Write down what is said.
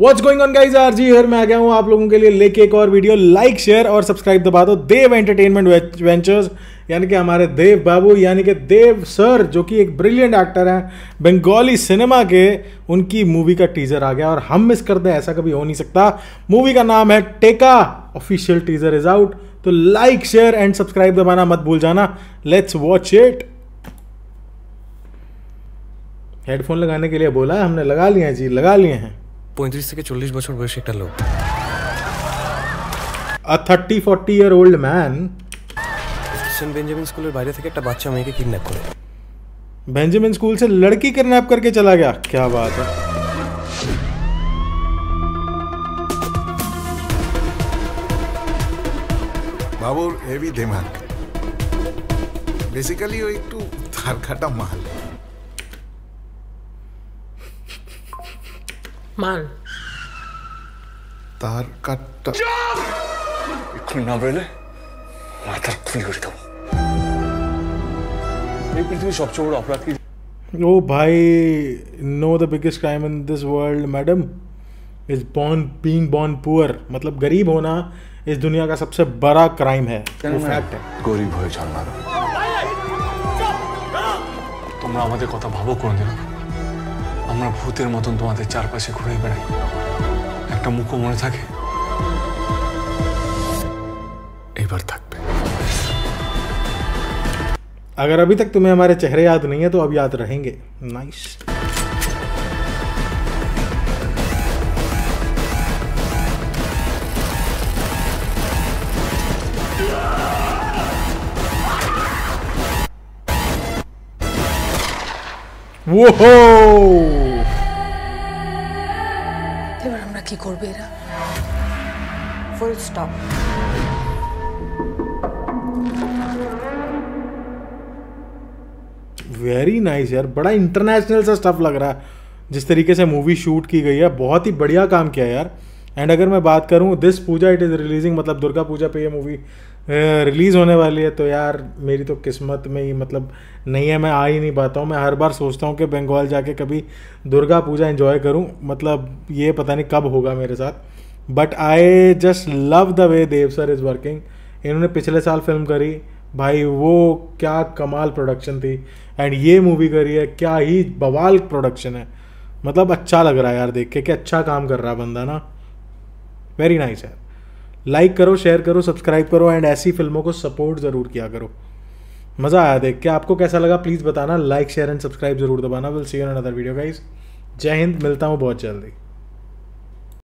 What's going on guys RG here मैं आ गया हूँ आप लोगों के लिए लेके एक और वीडियो लाइक शेयर और सब्सक्राइब दबा दो. देव एंटरटेनमेंट वेंचर्स यानी कि हमारे देव बाबू, यानी कि देव सर, जो कि एक ब्रिलियंट एक्टर हैं बंगाली सिनेमा के, उनकी मूवी का टीजर आ गया और हम मिस कर दें ऐसा कभी हो नहीं सकता. मूवी का नाम है Tekka official teaser is out तो लाइक शेयर एंड सब्सक्राइब दबाना मत भूल जाना. लेट्स वॉच इट हेडफोन लगाने के लिए बोला हमने लगा लिए हैं जी, लगा लिए हैं. পঁয়ত্রিশ থেকে চল্লিশ বছর বয়সী একটা লোক a 30 40 year old man saint Benjamin স্কুলের বাইরে থেকে একটা বাচ্চা মেয়েকে কিডন্যাপ করে बेंजामिन स्कूल से लड़की किडनैप करके चला गया क्या बात है বাবুর হেভি দেমাগ বেসিক্যালি ও একটু ধার খাটা মাল মাল তার কাটটা এক্ষুনি না বেরোলে মাথার খুলি করে দেবো এই পৃথিবীর সবচেয়ে বড় অপরাধ কি ओ भाई know the biggest crime in this world madam is born being born poor मतलब गरीब होना इस दुनिया का सबसे बड़ा क्राइम है वो फैक्ट है গরিব হয়ে জন্মানো তোমরা আমাদের কথা ভাবো কোনোদিন আমরা ভূতের মতন তোমাদের চারপাশে ঘুরে বেড়াই একটা মুখও মনে থাকে এইবার থাকবে अगर अभी तक तुम्हें हमारे चेहरे याद नहीं है तो अब याद रहेंगे नाइस এবার আমরা কি করবো এরা ফুল স্টপ वेरी नाइस यार बड़ा इंटरनेशनल सा स्टफ लग रहा है जिस तरीके से मूवी शूट की गई है बहुत ही बढ़िया काम किया यार एंड अगर मैं बात करूँ this Puja it is releasing मतलब दुर्गा पूजा पे ये मूवी रिलीज़ होने वाली है तो यार मेरी तो किस्मत में ही मतलब नहीं है, मैं आ ही नहीं पाता हूँ। मैं हर बार सोचता हूँ कि बंगाल जाके कभी दुर्गा पूजा एंजॉय करूँ मतलब ये पता नहीं कब होगा मेरे साथ। But I just love the way Dev sir is working इन्होंने पिछले साल फ़िल्म करी, भाई वो क्या कमाल प्रोडक्शन थी। एंड ये मूवी करी है, क्या ही बवाल प्रोडक्शन है। मतलब अच्छा लग रहा है यार देख के कि अच्छा काम कर रहा है बंदा ना। वेरी नाइस है। लाइक करो शेयर करो सब्सक्राइब करो एंड ऐसी फ़िल्मों को सपोर्ट ज़रूर किया करो। मज़ा आया देख के। आपको कैसा लगा प्लीज़ बताना। लाइक शेयर एंड सब्सक्राइब ज़रूर दबाना। Will see another video guys जय हिंद। मिलता हूँ बहुत जल्दी।